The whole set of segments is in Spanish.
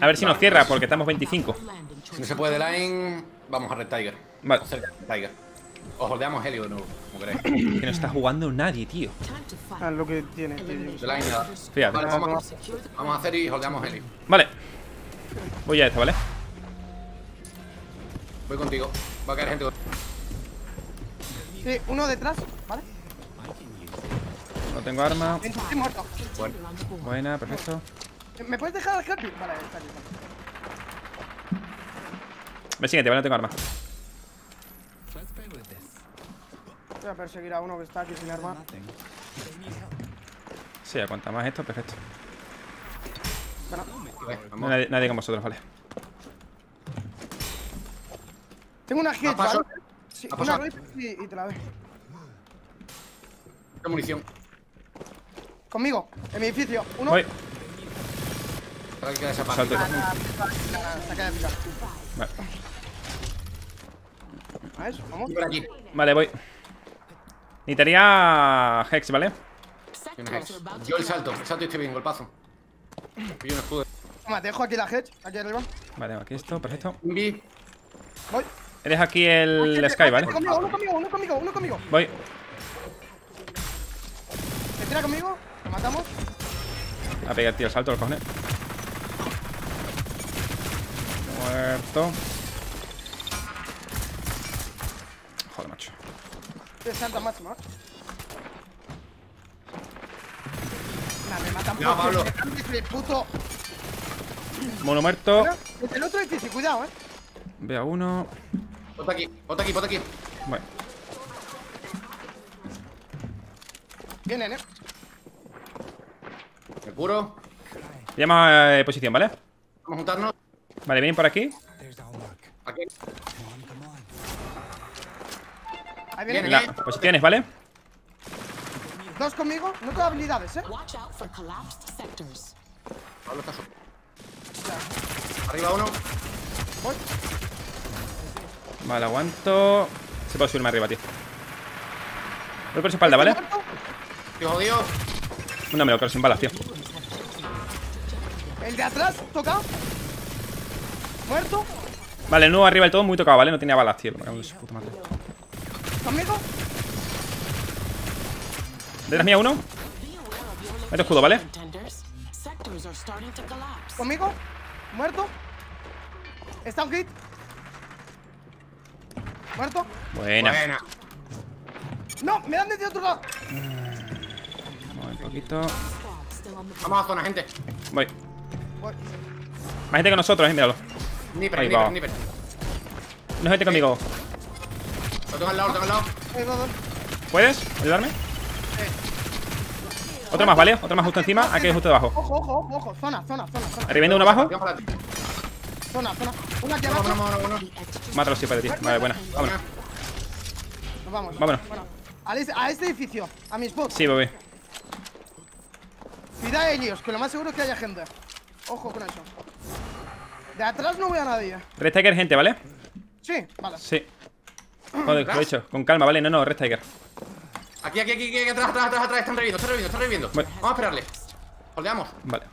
A ver si nos cierra, porque estamos 25. Si no se puede de line, vamos a Red Tiger. Vale. Cerca de Tiger. O holdeamos Helio de nuevo, como queráis. Que no está jugando nadie, tío. Ah, lo que tiene, tío. De line nada. Fíjate. Vale, vamos, a- vamos a hacer y holdeamos Helio. Vale. Voy a esto, ¿vale? Voy contigo. Va a caer gente. Sí, uno detrás, ¿vale? No tengo arma. Estoy muerto. Bueno, Buena, perfecto. ¿Me puedes dejar al Happy? Vale, está aquí. Me siguiente, ¿vale? No tengo arma. Voy a perseguir a uno que está aquí sin arma. Sí, a cuanta más esto, perfecto. Bueno, nadie, nadie con vosotros, vale. tengo una hit. Sí, una y, y te la doy. Qué munición. Conmigo, en mi edificio. Uno. Voy. Acaba de picar. Vale. Vamos. Y por aquí. Vale, voy. Necesitaría Hex, ¿vale? Hex. Yo el salto. El salto y estoy bien, golpazo. Pillo un escudo. Toma, te dejo aquí la hedge, aquí arriba. Vale, aquí esto, perfecto. Invi. Voy. Eres aquí el Sky, ¿vale? Uno conmigo, uno conmigo, uno conmigo, uno conmigo. Voy. ¿Te tira conmigo? ¿Lo matamos? A pegar, tío, el salto, los cojones. Muerto. Joder, macho. Te salta máximo, ¿eh? Nah, me matan No, Pablo. de puto. Mono muerto. Bueno, desde el otro edificio, cuidado, eh. Veo a uno. Ponte aquí, ponte aquí, ponte aquí. Bueno. Vienen, eh. Me curo. Llama a eh, posición, ¿vale? Vamos a juntarnos. Vale, vienen por aquí. Aquí. Ahí vienen. Viene. Venga, posiciones, ¿vale? Dos conmigo. No tengo habilidades, eh. Watch out for collapsed sectors. Pablo está solo. Arriba uno. Voy. Vale, aguanto. Se puede subirme arriba, tío. Voy por su espalda, ¿vale? Jodido. No me lo creo sin balas, tío. El de atrás, tocado. Muerto. Vale, el nuevo arriba del todo muy tocado, ¿vale? No tenía balas, tío. Me cago en su puta madre. Conmigo. Detrás mía uno. Meto escudo, ¿vale? Conmigo. Muerto. Está un hit. Muerto. Buena. Buena. No, me dan desde otro lado. Vamos un poquito. Vamos a zona, gente. Voy. Voy. Más gente que nosotros, eh, míralo. Ahí sniper, va. sniper. No gente conmigo. Lo tengo al lado, lo tengo al lado. ¿Puedes ayudarme? Otro más, ¿vale? Otro más justo encima. Aquí justo debajo. Ojo, ojo, ojo. Zona, zona, zona, zona. Arriba uno abajo. Para ti. Zona, zona. Una aquí abajo. Mátalo si puede, tío. Vale, buena. Vámonos. Nos vamos. Vámonos. Bueno, a este, a este edificio, a mi spot. Sí, voy. Cuidado, Helios, que lo más seguro es que haya gente. Ojo con eso. De atrás no veo a nadie. Red Tiger, gente, ¿vale? Sí, vale. Sí. Joder, lo he hecho. Con calma, ¿vale? No, no, Red Tiger. Aquí, aquí, aquí, aquí, atrás, atrás, atrás, atrás. Están reviviendo, están reviviendo, están reviviendo. Bueno. Vamos a esperarle. Holdeamos. Vale.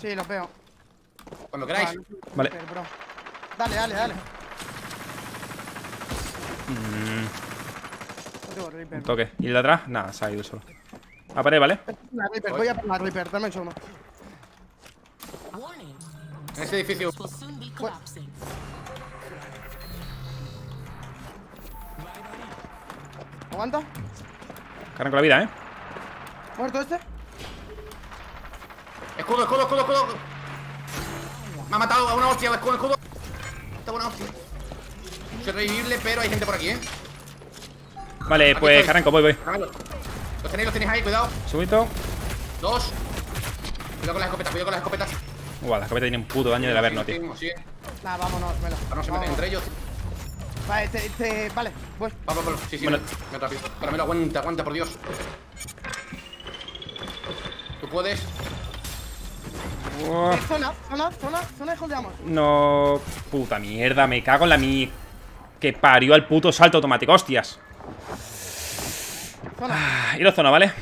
Sí, los veo. Cuando queráis. Vale. Vale. Dale, dale, dale. No tengo Reaper. Un toque. ¿Y el de atrás? Nada, se ha ido solo. A pared, ¿vale? Reaper, voy a por la Reaper, dame un segundo. En ese edificio. Aguanta. Cargan con la vida, ¿eh? ¿Muerto este? Escudo, escudo, escudo, escudo. Me ha matado a una hostia, escudo, escudo. Está buena hostia. Soy revivible, pero hay gente por aquí, eh. Vale, Aquí pues estoy. arranco, voy, voy. Los tenéis, los tenéis ahí, cuidado. Subito. Dos. Cuidado con las escopetas, cuidado con las escopetas. Uah, la escopeta tiene un puto daño del averno, tío. Nah, vámonos, melo. Para no se metan entre ellos. Vale, te, te, vale, voy. Pablo, Pablo, sí, sí, Bueno. ven rápido. Caramelo, aguanta, aguanta, por Dios. Tú puedes. Uah. Eh, zona, zona, zona, zona y holdeamos. No. Puta mierda, me cago en la mi. Que parió al puto salto automático, hostias. Zona. Ah, Y la zona, ¿vale?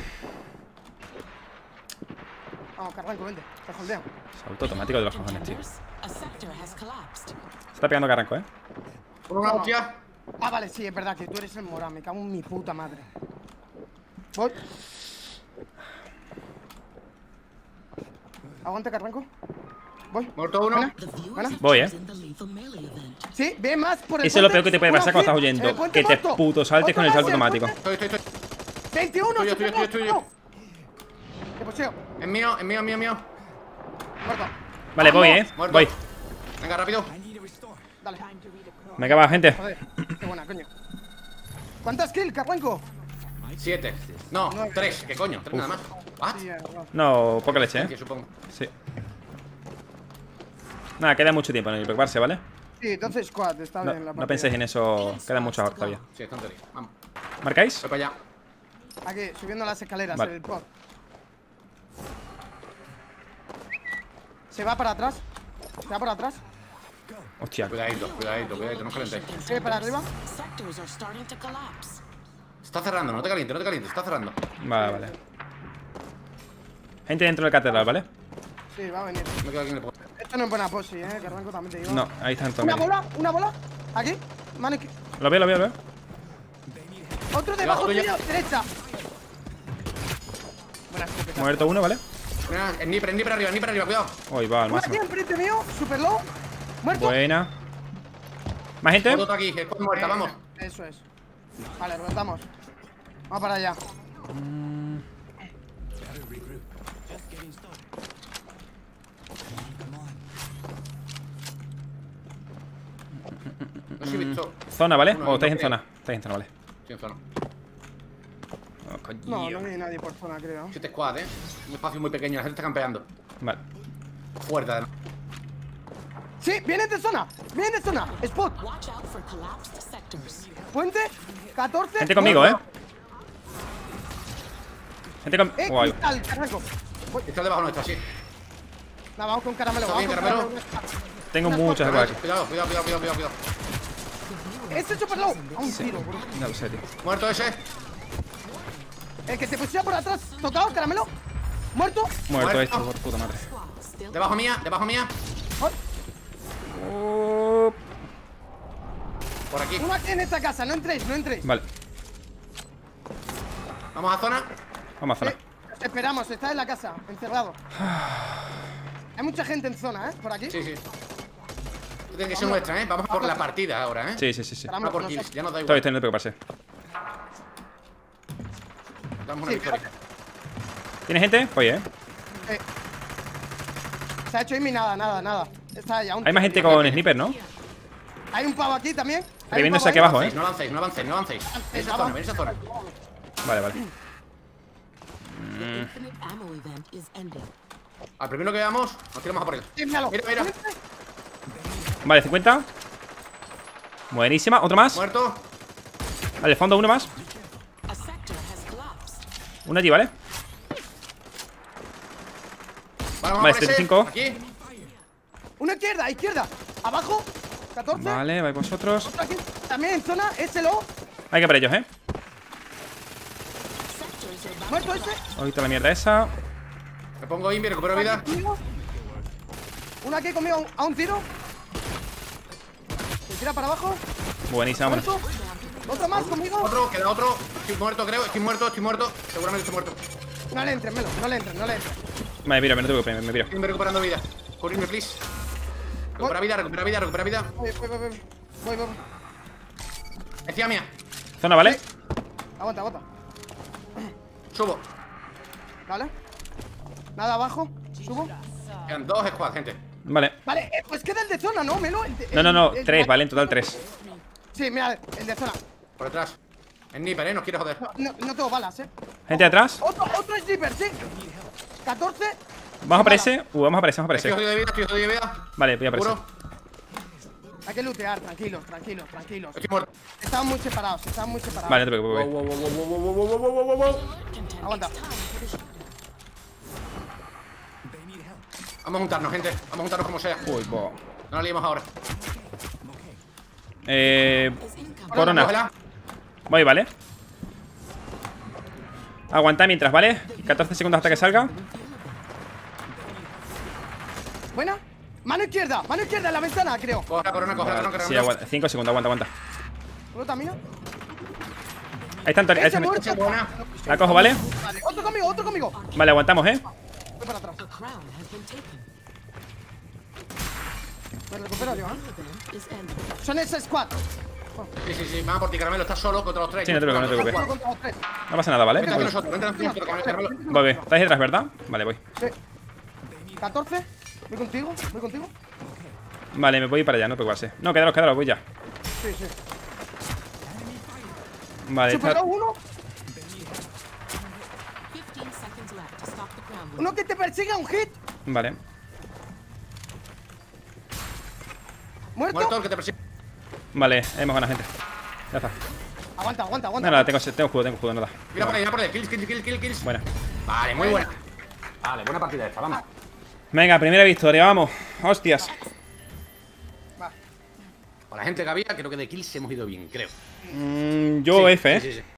Vamos, que arranco, vente. Te holdeo. Salto automático de los cojones, tío. Se está pegando carranco, ¿eh? Por una hostia. Ah, vale, sí, es verdad que tú eres el morado. Me cago en mi puta madre. Voy. Aguante, Carranco. Voy. Muerto uno. Buena. Voy, eh. Sí, ve más por el Eso es lo peor que te puede pasar cuando estás huyendo, que te puto saltes con el salto automático. Estoy, estoy, estoy. 21, Tuyo, super tuyo, low, tuyo, super low. Te poseo. Es mío, es mío, es mío, es mío. Muerto. Vale, voy, ¿eh? Muerto. Voy. Venga, rápido. Dale. Venga, va, gente. Joder, qué buena, coño. ¿Cuántas kills, Carranco? Siete. No, tres. ¿Qué coño? Tres nada más. ¿What? No, poca leche, ¿eh? supongo. Sí. Nada, queda mucho tiempo, hay que preocuparse, ¿vale? Sí, entonces squad, está No, bien la no penséis en eso. Queda mucho ahora todavía. Sí, es tontería. Vamos. ¿Marcáis? Voy para allá. Aquí, subiendo las escaleras, Vale. el pod. Se va para atrás. Se va para atrás. Hostia. Cuidadito, cuidadito, cuidadito. No os calentéis. Sigue para arriba. Está cerrando, no te calientes, no te calientes. Está cerrando. Vale, vale. Gente dentro del catedral, ¿vale? Sí, va a venir. No queda aquí en el poste. Esto no es buena posi, eh. Carranco también te digo. No, ahí están todos. Una bola, una bola. Aquí. Mano Lo veo, lo veo, lo veo. Otro debajo tuyo, derecha. Muerto uno, ¿vale? Mira, el el sniper arriba, el sniper arriba, cuidado. Hoy va, aquí máximo. enfrente mío, super low. Muerto. Buena. ¿Más gente? Otro aquí, que es muerta, Eh, vamos. Eso es. Vale, reventamos. Vamos para allá. No sé si he visto. Zona, ¿vale? Uno, O ahí, estáis en zona. Estáis en zona, vale. Sí, en zona. Coño. No, no hay nadie por zona, creo. Siete squad, eh. Un espacio muy pequeño, la gente está campeando. Vale. Fuerte, además. Sí, vienen de zona. Vienen de zona. Spot. Puente. 14. Gente conmigo, ¿eh? Gente con... Eh, Guay. cristal. Está debajo nuestra, sí. Nada, vamos con caramelo. ¿Está bien, caramelo? Tengo muchas aquí. Cuidado, cuidado, cuidado, cuidado, cuidado. Este es super low. A un tiro, bro. No lo sé, tío. Muerto ese. El que te pusía por atrás. Tocado, caramelo. Muerto. Muerto Muerto. esto, por puta madre. Debajo mía, debajo mía. Oh, Por aquí. Uno aquí en esta casa. No entréis, no entréis. Vale. Vamos a zona. Vamos a zona. Eh, esperamos, está en la casa, encerrado. Hay mucha gente en zona, ¿eh? Por aquí. Sí, sí. Tiene que ser nuestra, ¿eh? Vamos a por la partida ahora, ¿eh? Sí, sí, sí, sí. Vamos a por kills, ya nos da igual. no te preocuparse. Damos una Sí, victoria. ¿Tiene gente? Pues, eh. Eh, Se ha hecho Amy nada, nada, nada. Está un Hay más gente con sniper, ¿no? Hay un pavo aquí también. Reviéndose pavo aquí abajo, eh. No avancéis, no avancéis, no avancéis. Ven esa zona, ven esa zona. Vale, vale. The infinite ammo event is ending. Al primero que veamos, nos tiramos a por él. Mira, mira. Vale, 50. Buenísima. Otro más. Muerto. Vale, fondo uno más. Uno allí, ¿vale? Vale, vamos Vale, a por ese. 75. Aquí. Una izquierda, izquierda. Abajo. 14. Vale, vais vosotros. Otro aquí. También en zona. Ese lo. Hay que por ellos, ¿eh? Muerto ese. Ahorita la mierda esa. Me pongo invi, recupero vida. Uno aquí conmigo a un tiro. Se tira para abajo. Buenísima. Otro más conmigo. Otro, queda otro. Estoy muerto, creo. Estoy muerto, estoy muerto. Seguramente estoy muerto. No le entren, Melo. No le entren, no le entren. Vale, mira, me no te preocupes, me miro. Estoy recuperando vida. Cubrirme, please. Recupera vida, recupera vida, recupera vida. Voy, voy, voy, voy. Voy, voy. Encima mía. Zona, ¿vale? Aguanta, aguanta. Subo. Vale. Nada abajo. Subo. Quedan dos squads, gente. Vale. Vale, eh, pues queda el de zona, ¿no, Melo? El de- No, no, no. el- el- Tres, vale, en total tres. Sí, mira, el de zona. Por detrás. Sniper, eh, no quiero joder. No, no, tengo balas, eh. Gente atrás. Otro, otro sniper, sí. 14. Vamos a aparecer. Uh, vamos a aparecer, vamos a aparecer. Vale, voy a aparecer. Hay que lootear, tranquilos, tranquilos, tranquilos. Estoy muerto. Estaban muy separados, estaban muy separados. Vale, te preocupes. Wow, wow, wow, Aguanta. Vamos a juntarnos, gente. Vamos a juntarnos como sea. Uy, bo. No la liemos ahora. Eh. Corona. Voy, ¿vale? Aguanta mientras, ¿vale? 14 segundos hasta que salga. Buena. Mano izquierda, mano izquierda en la ventana, creo. Coge la corona, coge la corona, Sí, corona. aguanta. 5 segundos, aguanta, aguanta. ¿Uno también? Ahí está Antonio. ahí está. La cojo, ¿vale? Vale, otro conmigo, otro conmigo. Vale, aguantamos, ¿eh? Voy para atrás. Me recupero yo, ¿eh? Son ese squad. Sí, sí, sí. Vamos por ti, Caramelo. Estás solo contra los tres. Sí, no te preocupes, no te preocupes. No pasa nada, ¿vale? Voy, nosotros, vente con nosotros, Caramelo. voy, voy. Estáis detrás, ¿verdad? Vale, voy. Sí. 14. Voy contigo, voy contigo. Vale, me voy para allá, no preocuparse. No, quedaros, quedaros, voy ya. Sí, sí. Vale, está... Superó uno. 15 seconds left to stop the crown. Uno que te persigue, un hit. Vale. Muerto. Muerto el que te persigue. Vale, hemos ganado, gente. Ya está. Aguanta, aguanta, No, aguanta. nada, tengo, tengo escudo, tengo escudo, nada. Mira por ahí, mira por ahí. Kills, kills, kills, kills, kills. Buena. Vale, muy buena. Vale, buena partida esta, vamos. Venga, primera victoria, vamos. Hostias. Va. Con la gente que había, creo que de kills hemos ido bien, creo. Mm, yo F, ¿eh? Sí, sí, sí.